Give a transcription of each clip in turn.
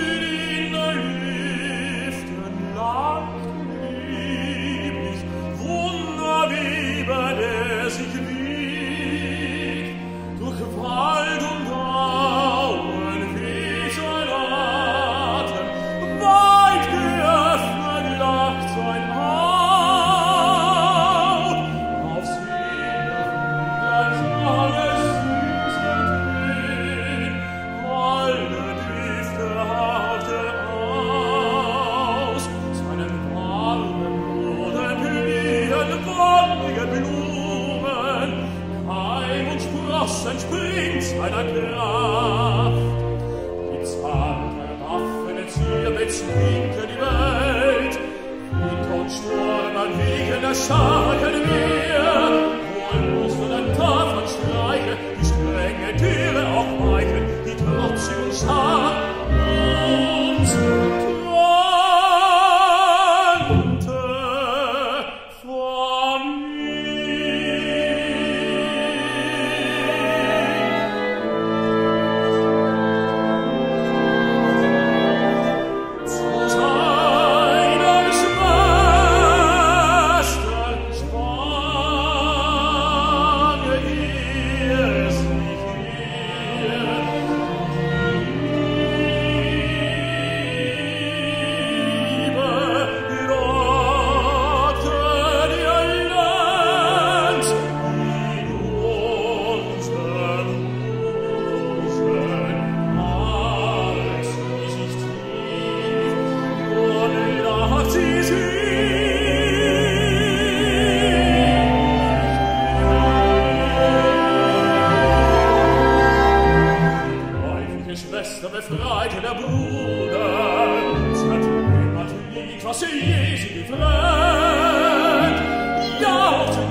pretty seiner Kraft. Die zahlten Waffen erzieher bezwinkte die Welt, Wind und Sturm an Wegen erstarken wir, Freude der Brüder, hat immer liegt, was sie Jesu gefragt. Ja, auf den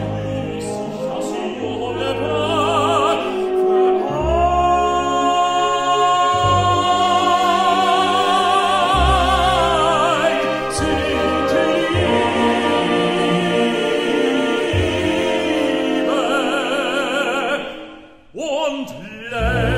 und Leben.